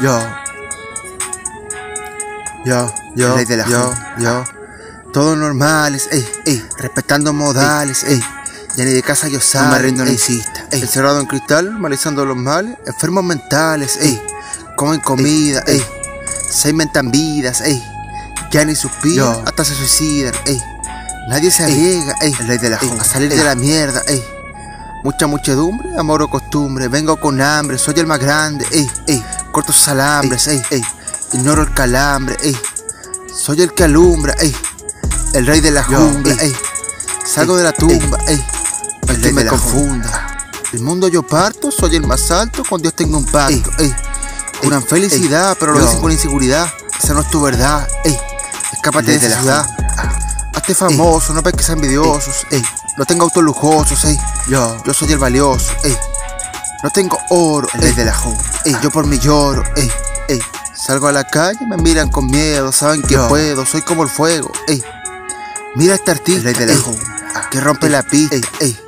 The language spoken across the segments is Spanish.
Yo. Yo, yo, Ley yo, jungla. yo. Todos normales, ey, ey, respetando modales, ey. Ya ni de casa yo salgo, me rindo, no insista, ey. Encerrado en cristal, normalizando los males, enfermos mentales, ey. Comen comida, ey. Se inventan vidas, ey. Ya ni suspiran, Yo. hasta se suicidan, ey. Nadie se arriesga, ey. El rey de la a salir de la mierda, ey. Mucha muchedumbre, amor o costumbre. Vengo con hambre, soy el más grande, ey, ey. Corto sus alambres, ey, ey. Ignoro el calambre, ey. Soy el que alumbra, ey. El rey de la jungla, ey. ey. Salgo de la tumba, ey. El que me la confunda. El mundo yo parto, soy el más alto, con Dios tengo un pacto, ey. Juran felicidad, pero lo yo. dicen con inseguridad. Esa no es tu verdad, ey. Escápate de de la ciudad. Hazte famoso, no ves que sean envidiosos, ey. No tengo autos lujosos, ey. Yo. Yo soy el valioso, ey. No tengo oro, El rey ey. de la jungla. Ey, yo por mi lloro, ey, ey. Salgo a la calle, me miran con miedo, saben que Yo. puedo, soy como el fuego, ey. Mira a este artista, El rey de la ey, jungla. que rompe Ey, la pista, ey. ey.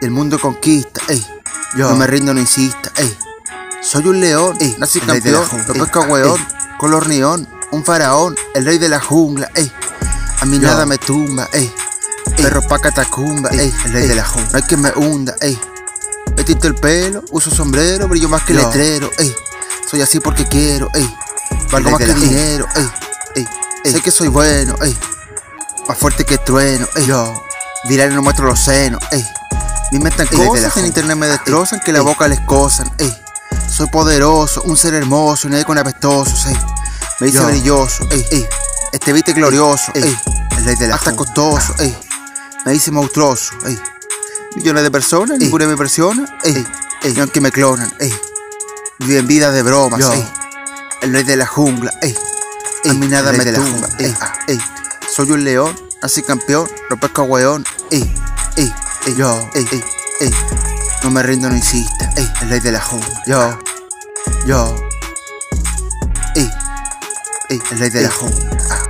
El mundo conquista, ey. Yo. No me rindo, no insista, ey. Soy un león, Ey, nací el campeón, no pesco Ey, hueón, color neón, un faraón, el rey de la jungla, ey. A mí Yo. nada me tumba, ey. Perro pa' catacumba, Ey, el rey ey. de la jungla. No hay que me hunda, ey. Me tinto el pelo, uso sombrero, brillo más que Yo. letrero, ey. Soy así porque quiero, ey. Valgo más que la dinero, ey. Ey, Ey. Sé que soy bueno, ey. Más fuerte que trueno, ey. Yo. Viral no muestro los senos, ey. Me inventan Ey, cosas, en internet me destrozan, que la boca les cosan, ey. Soy poderoso, un ser hermoso, nadie con apestosos, ey. Me dice Yo. brilloso, ey, ey. Este viste glorioso, Ey. El rey de la Hasta costoso, ey. Me dice monstruoso, ey. Millones de personas, Ey. ninguna me presiona, ey. Ey, Ey, aunque me clonan, ey. Viven vida de bromas, Yo. ey. El rey de la jungla, ey. A Ey, mí nada me rey de la tumba, jungla, ey. ey. ah, ey. Soy un león, así campeón, no pesco a hueón, ey. Ey, ey, Yo. ey, ey, ey. No me rindo, no insista, ey. El rey de la jungla. Yo, yo, ey, ey, El rey de la jungla. Ah,